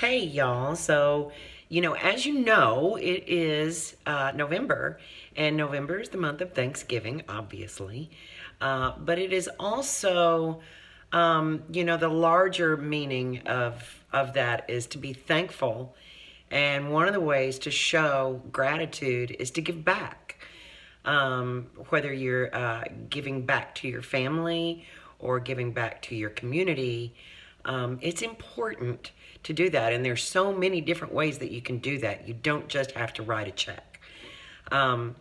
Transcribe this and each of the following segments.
Hey, y'all. So, you know, as you know, it is uh, November, and November is the month of Thanksgiving, obviously. Uh, but it is also, um, you know, the larger meaning of, of that is to be thankful. And one of the ways to show gratitude is to give back. Um, whether you're uh, giving back to your family or giving back to your community, um, it's important to do that. And there's so many different ways that you can do that. You don't just have to write a check. Um,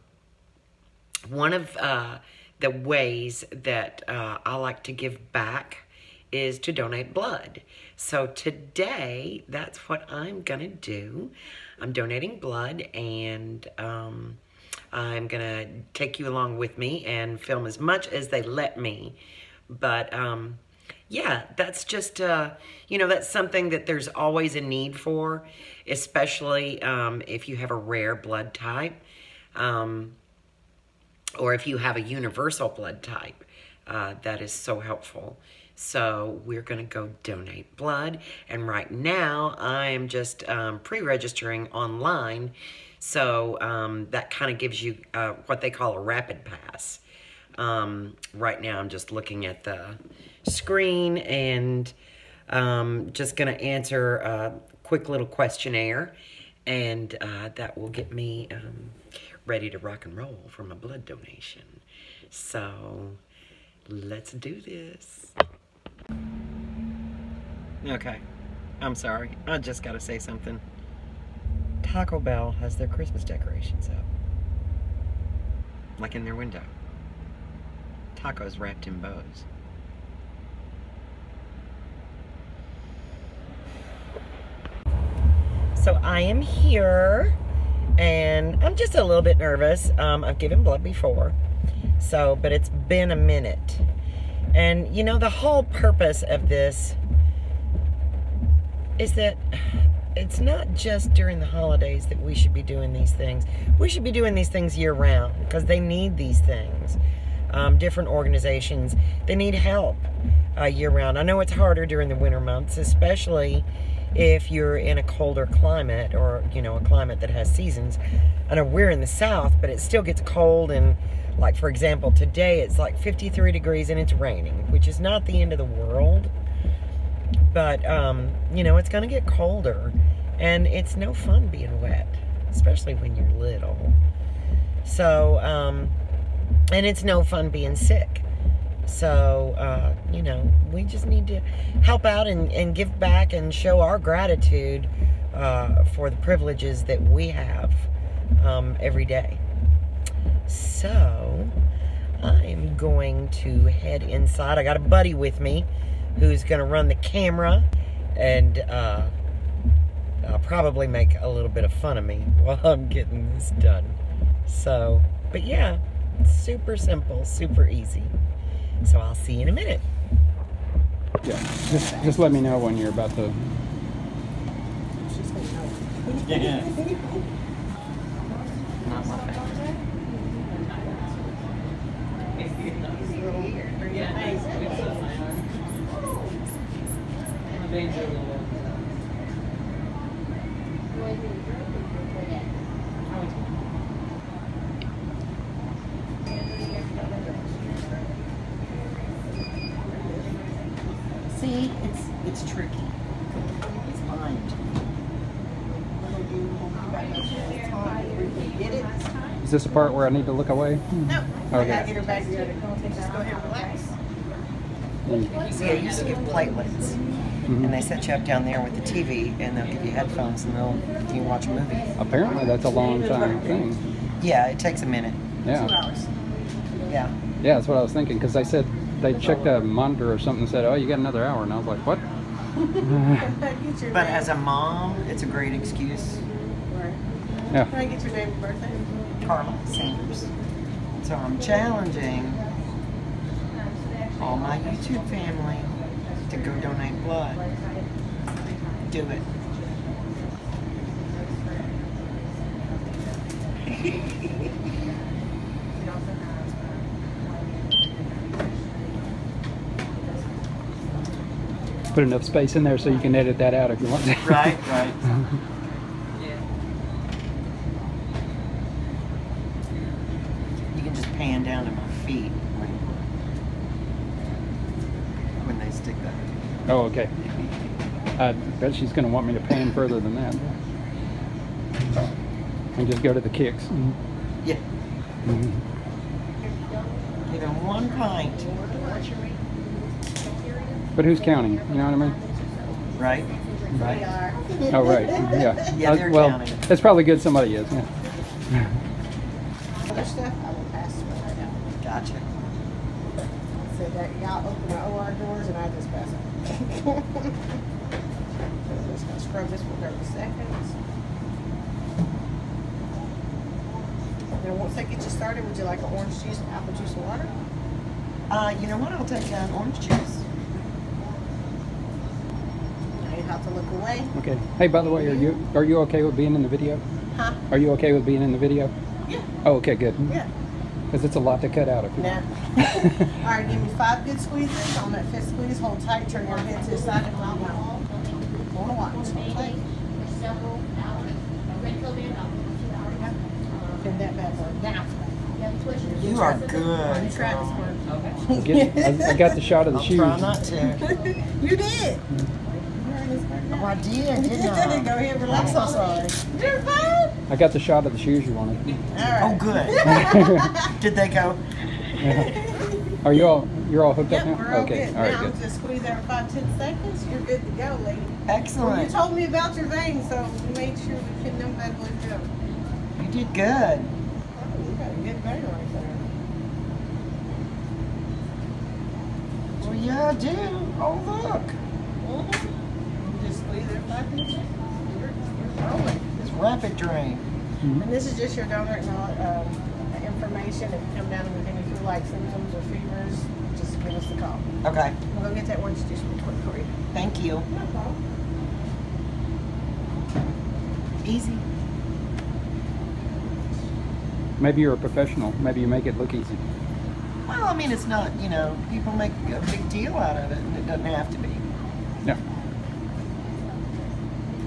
one of uh, the ways that uh, I like to give back is to donate blood. So today, that's what I'm to do. I'm donating blood and um, I'm to take you along with me and film as much as they let me. But um, yeah, that's just, uh, you know, that's something that there's always a need for, especially um, if you have a rare blood type um, or if you have a universal blood type. Uh, that is so helpful. So we're going to go donate blood. And right now, I am just um, pre-registering online. So um, that kind of gives you uh, what they call a rapid pass. Um, right now, I'm just looking at the screen and um, just going to answer a quick little questionnaire. And uh, that will get me um, ready to rock and roll for my blood donation. So let's do this. Okay, I'm sorry. I just got to say something. Taco Bell has their Christmas decorations up. Like in their window. Tacos wrapped in bows. So I am here and I'm just a little bit nervous. Um, I've given blood before, so, but it's been a minute. And you know, the whole purpose of this is that it's not just during the holidays that we should be doing these things. We should be doing these things year round because they need these things. Um, different organizations, they need help uh, year round. I know it's harder during the winter months, especially if you're in a colder climate or, you know, a climate that has seasons. I know we're in the south, but it still gets cold and like for example, today it's like 53 degrees and it's raining, which is not the end of the world. But, um, you know, it's going to get colder. And it's no fun being wet, especially when you're little. So, um, and it's no fun being sick. So, uh, you know, we just need to help out and, and give back and show our gratitude uh, for the privileges that we have um, every day. So, I'm going to head inside. I got a buddy with me who's going to run the camera and uh, I'll probably make a little bit of fun of me while I'm getting this done. So, but yeah, super simple, super easy. So I'll see you in a minute. Yeah, just just let me know when you're about to. Yeah. Not my See, it's it's tricky. It's lined. Get it? Is this the part where I need to look away? No. I Okay. gotta get her back here. Just go ahead and relax. Mm. See, I used to give platelets. Mhm. And they set you up down there with the TV and they'll give you headphones and they'll you watch a movie. Apparently, that's a long time thing. Yeah, it takes a minute. Yeah, Yeah. yeah, that's what I was thinking because they said they checked a monitor or something and said, "Oh, you got another hour," and I was like, "What?" But as a mom, it's a great excuse. Yeah. Can I get your name and birthday? Carla Sanders. So I'm challenging all my YouTube family to go donate blood. Do it. Put enough space in there so you can edit that out if you want to. Right, right. You can just pan down to my feet when, when they stick that. oh, okay. I bet she's going to want me to pan further than that. And just go to the kicks. Yeah, Mhm. give him one pint, But who's counting? You know what I mean? right? Right. Oh, right. Yeah. Yeah, Uh, they're well, counting. it's probably good somebody is. Yeah. Other stuff, I will pass right now. Gotcha. So that y'all open the OR doors and I just pass it. So I'm just gonna scrub this for thirty seconds. Now, once I get you started, would you like an orange juice, apple juice, and water? Uh, you know what? I'll take an orange juice. Now you have to look away. Okay. Hey, by the way, are you are you okay with being in the video? Huh? Are you okay with being in the video? Yeah, Oh, okay, good. yeah. Because it's a lot to cut out if you Now, all right, give me five good squeezes. On that fifth squeeze, hold tight, turn your head to the side and round round. Wanna watch? Hold tight. Pin that bad boy down. You are good. tried girl. this one. I, I, I got the shot of the I'll shoes. try not to. You did. Mm-hmm. Oh, I did, didn't Go I? ahead, relax. I'm so sorry. You're fine. I got the shot of the shoes you wanted. All right. Oh, good. Did they go? Are you all you're all hooked Yep, up now? we're all okay. good. All right. now Good. just squeeze every five, ten seconds. You're good to go, lady. Well, you told me about your veins, so we made sure we could know bad boys go. You did good. Oh, you got a good vein right there. Well, yeah, I do. Oh, look. Mhm. You It's rapid drain. Mhm. And this is just your donor um, information. If you come down with any flu-like symptoms or fevers, just give us a call. Okay. We'll go get that orange juice real quick for you. Thank you. No problem. Easy. Maybe you're a professional. Maybe you make it look easy. Well, I mean, it's not, you know, people make a big deal out of it, and it doesn't have to be. Yeah.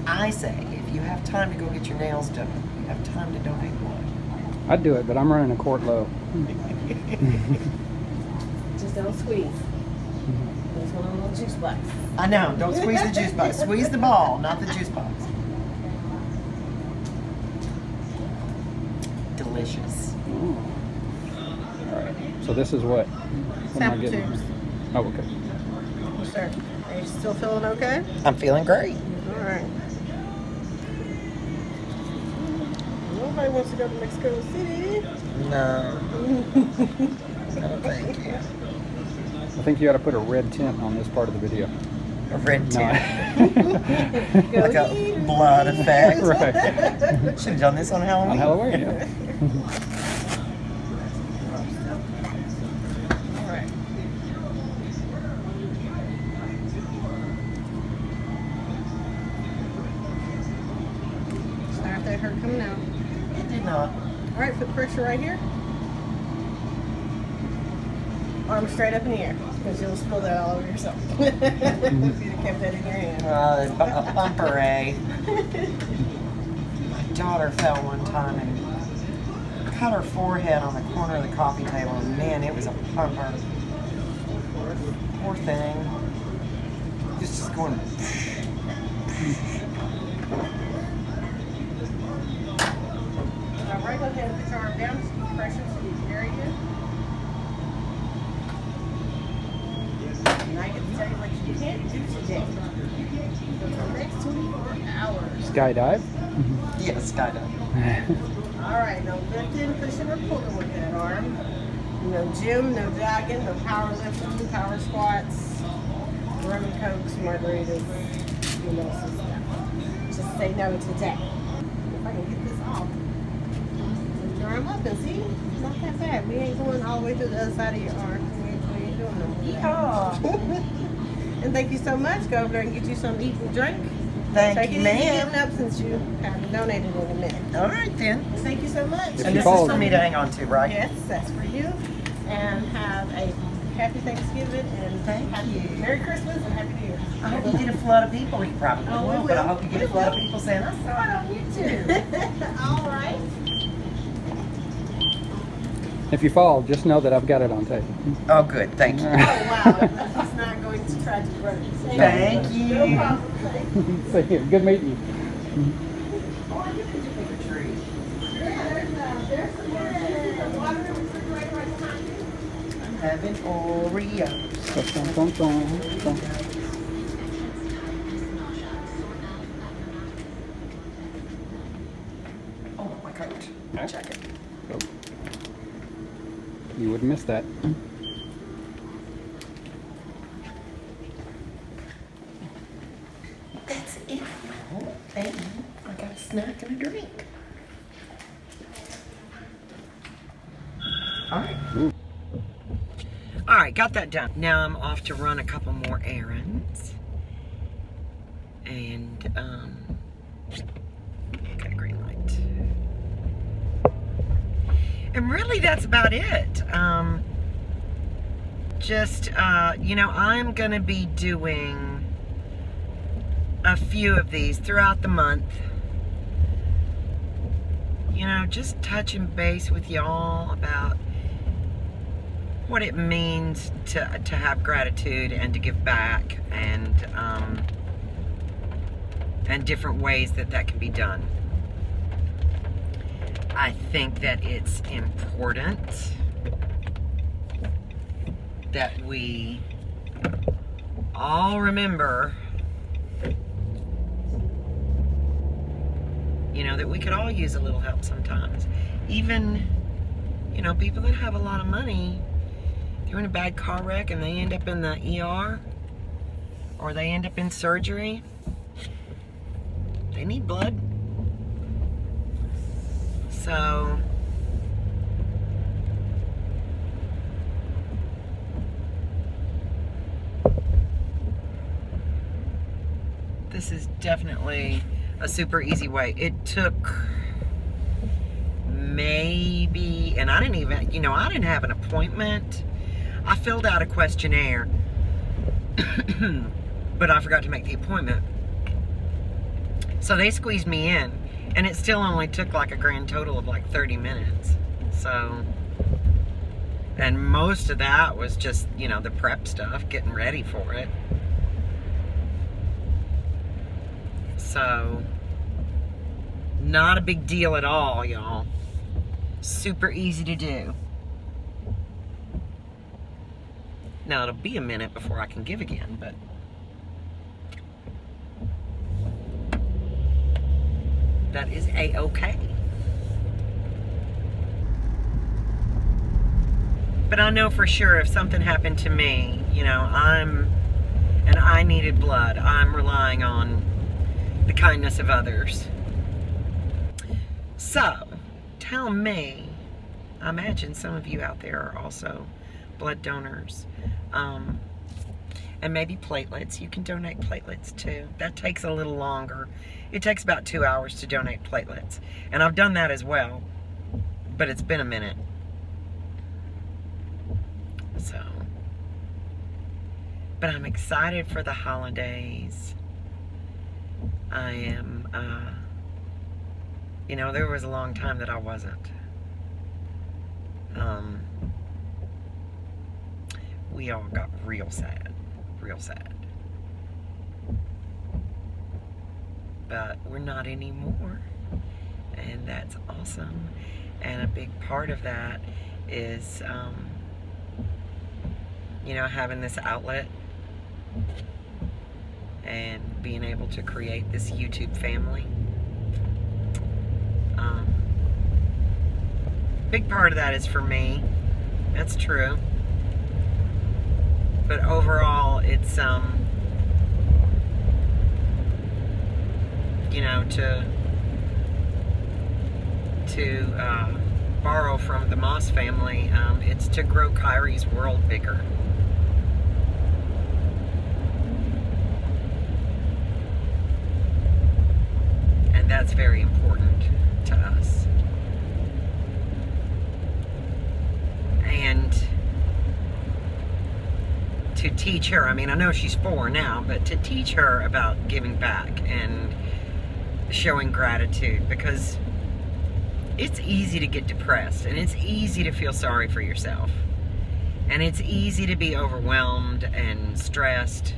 I say, if you have time to go get your nails done, you have time to donate blood. I'd do it, but I'm running a quart low. Just don't squeeze. There's one of the little juice box. I know. Don't squeeze the juice box. Squeeze the ball, not the juice box. Delicious. Ooh. All right. So this is what? What am I getting? tubes. Oh, okay. Yes, sir. Are you still feeling okay? I'm feeling great. All right. Nobody wants to go to Mexico City. No. No, thank you. I think you ought to put a red tint on this part of the video. A red No. tint. Go like a blood effect. right. Should have done this on Halloween. On Halloween, yeah. All right. Start that hurt coming out. All right, foot pressure right here. Arm straight up in the air, because you'll spill that all over yourself. if you'd kept that in your hand. Uh, a bumper, eh? My daughter fell one time and cut her forehead on the corner of the coffee table, and man, it was a bumper. Poor thing. It's just going. Keep pressure so you can area. Now I get to tell you what you can't do today. For the next 24 hours. Skydive. Yes, kind of. All right, no lifting, pushing, or pulling with that arm. No gym, no jogging, no power lifting, power squats, rum and cokes, margaritas, you know. Just say no today. If I can get this off. Lift your arm up and see, it's not that bad. We ain't going all the way to the other side of your arm. We ain't, we ain't doing no more. of that. and thank you so much. Go over there and get you something to eat and drink. Thank Take you, it easy ma'am. up since you haven't donated in a minute. All right then. Thank you so much. If And this is for me to hang on to, right? Yes, that's for you. And have a happy Thanksgiving and Thank happy you. Merry Christmas and Happy New Year. I hope you get a flood of people. You probably Oh, we won't, but I hope you get a flood of people saying, I saw it on YouTube. All right. If you fall, just know that I've got it on tape. oh, good. Thank you. Oh, wow. He's not going to try to run it. Thank you. No problem. Thank you. Good meeting you. Oh, you can just a tree. Yeah, there's, uh, there's a water refrigerator right behind you. I'm having Oreos. Dun, dun, dun, dun. Oh, my coat. Okay. Check it. Oh. You wouldn't that. That's it. Oh, and I got a snack and a drink. All right. All right, got that done. Now I'm off to run a couple more errands. And, um, got a green light. And really, that's about it. Um, just, uh, you know, I'm going to be doing a few of these throughout the month. You know, just touching base with y'all about what it means to to have gratitude and to give back and um, and different ways that that can be done. I think that it's important that we all remember you know that we could all use a little help sometimes. Even you know people that have a lot of money they're in a bad car wreck and they end up in the ER or they end up in surgery they need blood so this is definitely a super easy way. It took maybe and I didn't even you know I didn't have an appointment. I filled out a questionnaire but I forgot to make the appointment. So they squeezed me in and it still only took like a grand total of like 30 minutes. So and most of that was just you know the prep stuff getting ready for it. So not a big deal at all y'all. Super easy to do. Now it'll be a minute before I can give again but that is a-okay but I know for sure if something happened to me you know I'm and I needed blood I'm relying on the kindness of others. So tell me I imagine some of you out there are also blood donors. Um, and maybe platelets. You can donate platelets too. That takes a little longer. It takes about two hours to donate platelets. And I've done that as well but it's been a minute. So but I'm excited for the holidays. I am uh, you know there was a long time that I wasn't. Um, we all got real sad real sad. But we're not anymore. And that's awesome. And a big part of that is um, you know having this outlet and being able to create this YouTube family. Um, big part of that is for me. That's true but overall it's um you know to to uh, borrow from the Moss family um, it's to grow Kyrie's world bigger. And that's very important to us and to teach her. I mean, I know she's four now, but to teach her about giving back and showing gratitude because it's easy to get depressed and it's easy to feel sorry for yourself. And it's easy to be overwhelmed and stressed.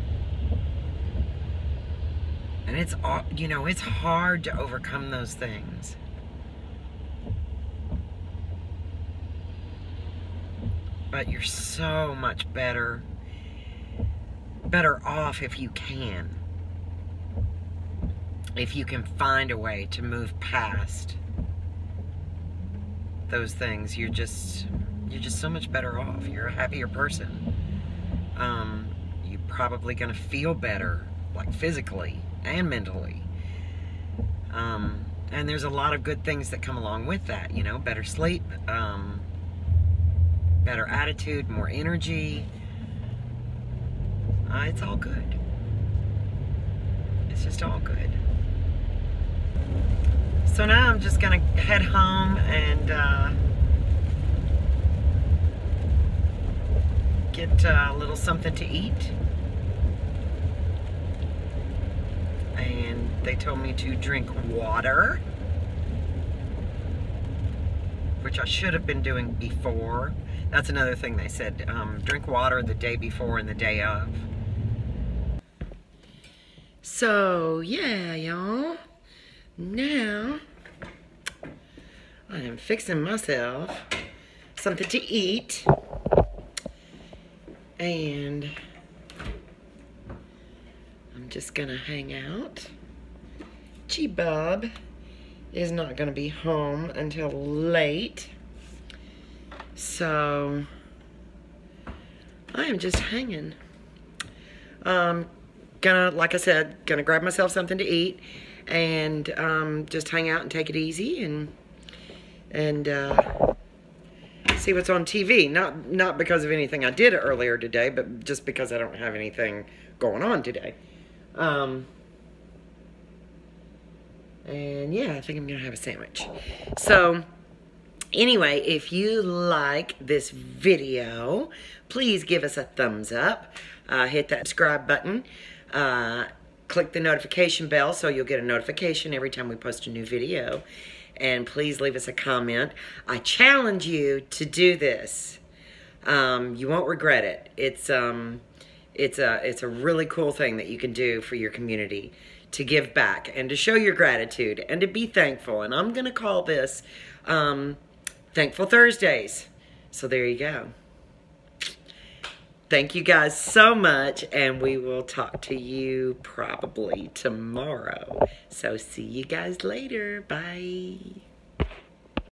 And it's, you know, it's hard to overcome those things. But you're so much better, better off if you can. If you can find a way to move past those things, you're just you're just so much better off. You're a happier person. Um, you're probably gonna feel better, like physically and mentally. Um, and there's a lot of good things that come along with that. You know, better sleep, um, better attitude, more energy. Uh, it's all good. It's just all good. So now I'm just gonna head home and uh, get uh, a little something to eat. And they told me to drink water, which I should have been doing before. That's another thing they said. Um, drink water the day before and the day of. So, yeah, y'all. Now, I am fixing myself something to eat. And I'm just gonna hang out. G-Bob is not gonna be home until late. So, I am just hanging. Um, gonna, like I said, gonna grab myself something to eat and um, just hang out and take it easy and and uh, see what's on TV. Not not because of anything I did earlier today, but just because I don't have anything going on today. Um, and yeah, I think I'm gonna have a sandwich. So anyway, if you like this video, please give us a thumbs up. Uh, hit that subscribe button. Uh, click the notification bell so you'll get a notification every time we post a new video and please leave us a comment. I challenge you to do this. Um, you won't regret it. It's um, it's a it's a really cool thing that you can do for your community to give back and to show your gratitude and to be thankful. And I'm gonna call this um, Thankful Thursdays. So there you go. Thank you guys so much, and we will talk to you probably tomorrow. So see you guys later. Bye.